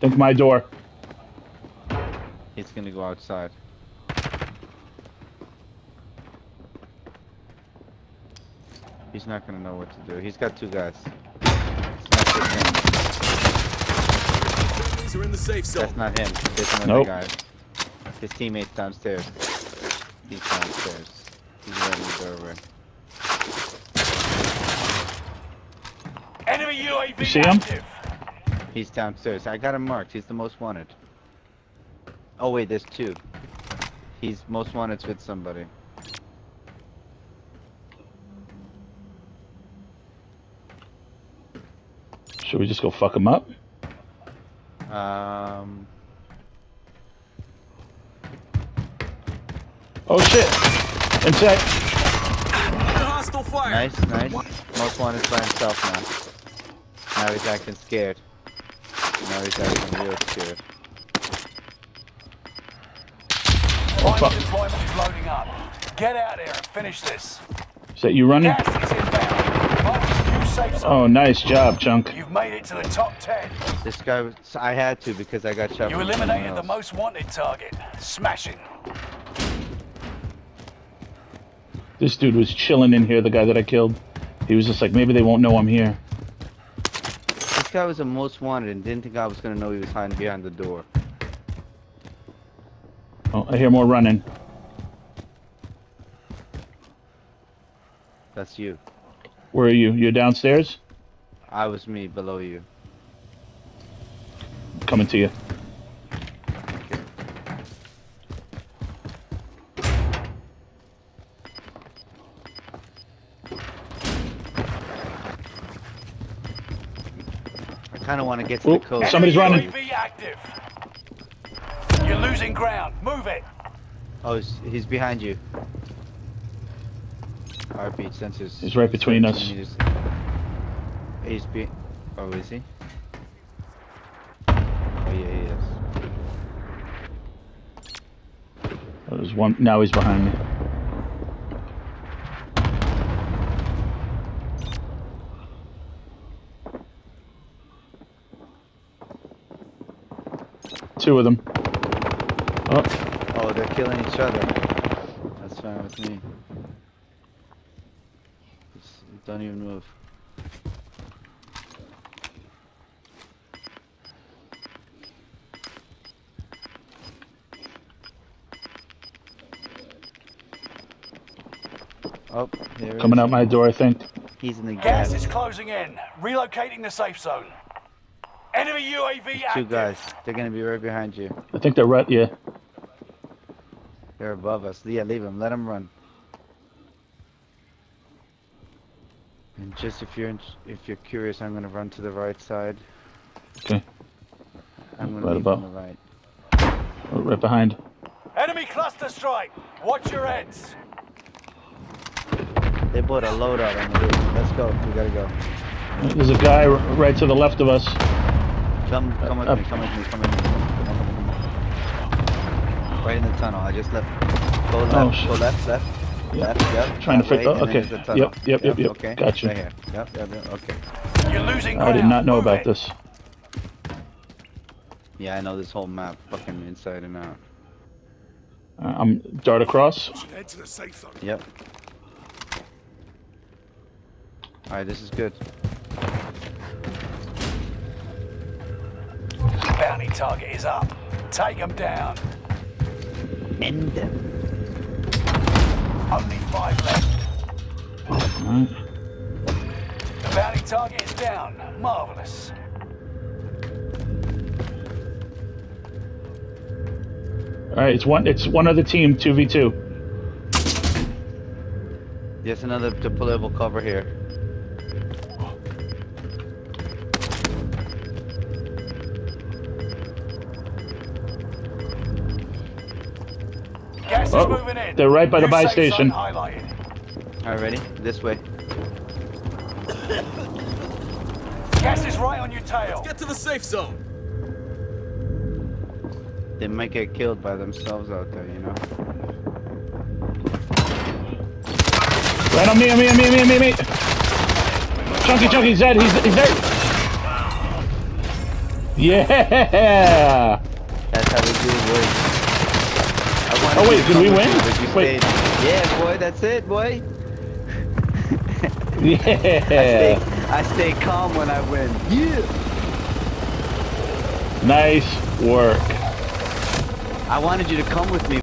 Think my door. He's gonna go outside. He's not gonna know what to do. He's got two guys. It's not. Enemies are in the safe zone. That's not him. There's another Nope. guy. His teammate's downstairs. He's downstairs. He's right in the doorway. Enemy UAV You see him? active. He's downstairs. I got him marked. He's the most wanted. Oh wait, there's two. He's most wanted with somebody. Should we just go fuck him up? Um, Oh shit! Inside. Hostile fire. nice, nice. Most wanted by himself now. Now he's acting scared. Now he's acting real scared. Oh Final fuck. deployment is loading up. Get out there and finish this. Is that you running? Gas is inbound. Mark new safe zone. Oh, nice job, Chunk. You've made it to the top 10. This guy, was, I had to because I got shot. You from someone eliminated the most wanted target. Smashing. This dude was chilling in here, the guy that I killed. He was just like, maybe they won't know I'm here. This guy was the most wanted and didn't think I was gonna know he was hiding behind the door. Oh, I hear more running. That's you. Where are you? You're downstairs? I was me below you. Coming to you. Kind of want to get to the code. Somebody's Enemy running. UAV active. You're losing ground. Move it. Oh, he's, he's behind you. RP sensors. He's right between us. 17 meters. He's be. Oh, is he? Oh yeah, he is. There's one. Now he's behind me. Two of them. Oh, Oh, they're killing each other. That's fine with me. Just don't even move. Oh, coming is. out my door, I think. He's in the Gas gas. is closing in. Relocating the safe zone. Enemy UAV Two guys. They're gonna be right behind you. I think they're right. Yeah. They're above us. Yeah, leave them. Let them run. And just if you're in, if you're curious, I'm gonna run to the right side. Okay. I'm gonna Right leave above. on the right. Oh, right behind. Enemy cluster strike. Watch your heads. They put a loadout on the roof. Let's go. We gotta go. There's a guy right to the left of us. Come, come with up. me. Come with me. Come with me. Come on, come on, come on. Right in the tunnel. I just left. Go left. Oh, shit. go left. Left. Yeah. Left. Yep. Trying to that fit- oh, okay. there's. Yep, yep, yep, yep. Okay. Gotcha. Right here. Yep. Yep. Yep. Okay. You're losing I did not know Move about it. this. Yeah, I know this whole map, fucking inside and out. Uh, I'm dart across. Head to the safe zone. Yep. Alright, this is good. Bounty target is up. Take them down. End them. Only five left. Alright. The bounty target is down. Marvelous. Alright, it's one it's one other team, two v two. Yes, another deployable cover here. Gas is Oh, moving in. they're right by the New buy station. Highlighted. Alright, ready? This way. Gas is right on your tail. Get to the safe zone. They might get killed by themselves out there, you know? Right on me, on me, on me, on me, on me, on me. Chunky, Chunky, he's dead, he's, he's dead. Yeah! That's how we do it, boys. I wanted Oh, wait, did we win? you Wait. stayed. Yeah, boy, that's it, boy. I Yeah! stay, I stay calm when I win. Yeah. Nice work. I wanted you to come with me.